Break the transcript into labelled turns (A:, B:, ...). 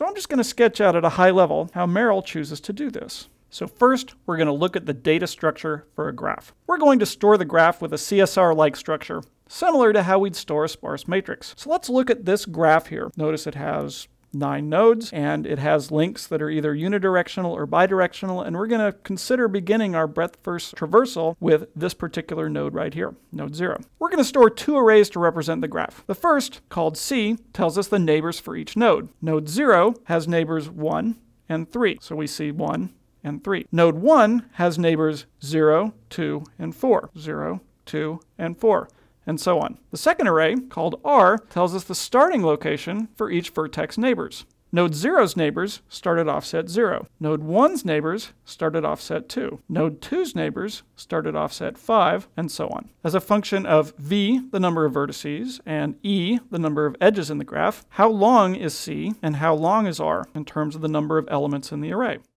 A: So I'm just going to sketch out at a high level how Merrill chooses to do this. So first, we're going to look at the data structure for a graph. We're going to store the graph with a CSR-like structure, similar to how we'd store a sparse matrix. So let's look at this graph here. Notice it has nine nodes, and it has links that are either unidirectional or bidirectional, and we're going to consider beginning our breadth first traversal with this particular node right here, node 0. We're going to store two arrays to represent the graph. The first, called C, tells us the neighbors for each node. Node 0 has neighbors 1 and 3, so we see 1 and 3. Node 1 has neighbors 0, 2, and 4. 0, 2, and 4 and so on. The second array, called R, tells us the starting location for each vertex neighbors. Node 0's neighbors start at offset 0. Node 1's neighbors start at offset 2. Node 2's neighbors start at offset 5, and so on. As a function of v, the number of vertices, and e, the number of edges in the graph, how long is c and how long is r in terms of the number of elements in the array?